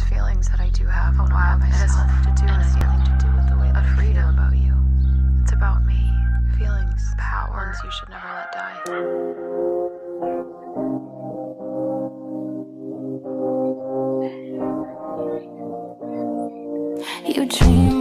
there's feelings that I do have about myself. It has nothing to do with. To do with the way that freedom I feel about you. It's about me. Feelings, power. Ones you should never let die. You dream